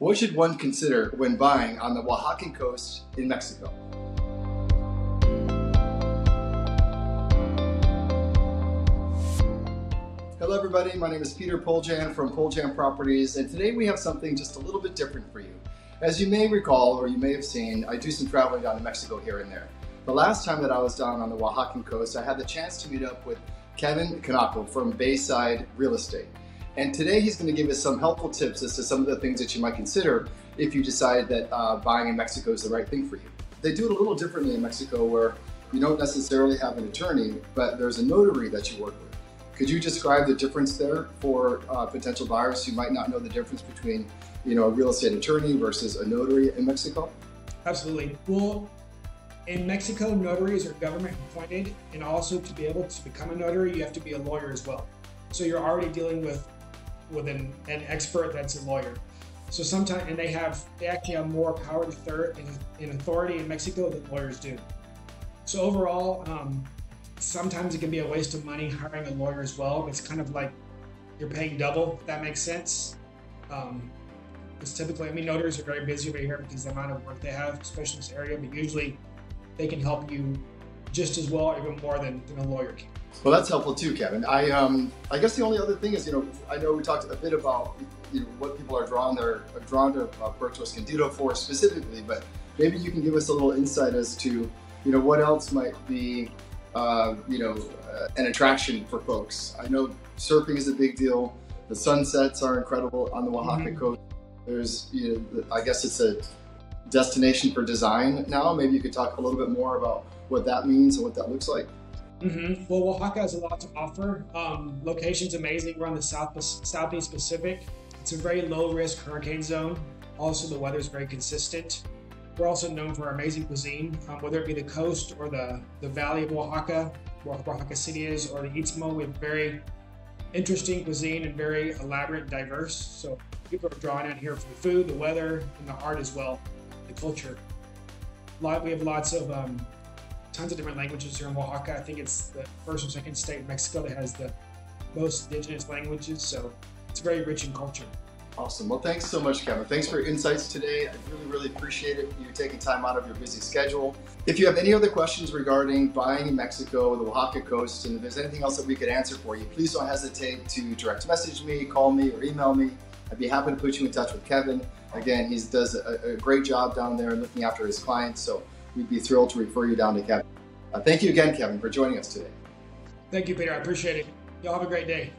What should one consider when buying on the Oaxacan coast in Mexico? Hello everybody, my name is Peter Poljan from Poljan Properties and today we have something just a little bit different for you. As you may recall or you may have seen, I do some traveling down to Mexico here and there. The last time that I was down on the Oaxacan coast, I had the chance to meet up with Kevin Knochel from Bayside Real Estate. And today he's going to give us some helpful tips as to some of the things that you might consider if you decide that uh, buying in Mexico is the right thing for you. They do it a little differently in Mexico where you don't necessarily have an attorney, but there's a notary that you work with. Could you describe the difference there for uh, potential buyers who might not know the difference between, you know, a real estate attorney versus a notary in Mexico? Absolutely. Well, in Mexico, notaries are government appointed, and also to be able to become a notary, you have to be a lawyer as well. So you're already dealing with with an, an expert that's a lawyer. So sometimes, and they have, they actually have more power and in authority in Mexico than lawyers do. So overall, um, sometimes it can be a waste of money hiring a lawyer as well. It's kind of like you're paying double, if that makes sense. Um, it's typically, I mean, notaries are very busy over here because the amount of work they have, especially in this area, but usually they can help you just as well, even more than, than a lawyer can. Well, that's helpful too, Kevin. I um, I guess the only other thing is, you know, I know we talked a bit about you know what people are drawn their drawn to uh, Puerto Escondido for specifically, but maybe you can give us a little insight as to you know what else might be uh, you know uh, an attraction for folks. I know surfing is a big deal. The sunsets are incredible on the Oaxaca mm-hmm. coast. There's you know, I guess it's a destination for design now. Maybe you could talk a little bit more about what that means and what that looks like. Mm-hmm. Well, Oaxaca has a lot to offer. Um, location's amazing. We're on the south southeast Pacific. It's a very low risk hurricane zone. Also, the weather is very consistent. We're also known for our amazing cuisine, um, whether it be the coast or the, the valley of Oaxaca, where Oaxaca City is, or the Istmo. We have very interesting cuisine and very elaborate and diverse. So people are drawn out here for the food, the weather, and the art as well, the culture. Lot, we have lots of um, tons of different languages here in Oaxaca. I think it's the first or second state in Mexico that has the most indigenous languages, so it's very rich in culture. Awesome. Well, thanks so much, Kevin. Thanks for your insights today. I really, really appreciate it. You taking time out of your busy schedule. If you have any other questions regarding buying in Mexico, the Oaxaca coast, and if there's anything else that we could answer for you, please don't hesitate to direct message me, call me, or email me. I'd be happy to put you in touch with Kevin. Again, he does a, a great job down there looking after his clients. So we'd be thrilled to refer you down to Kevin. Uh, thank you again, Kevin, for joining us today. Thank you, Peter. I appreciate it. Y'all have a great day.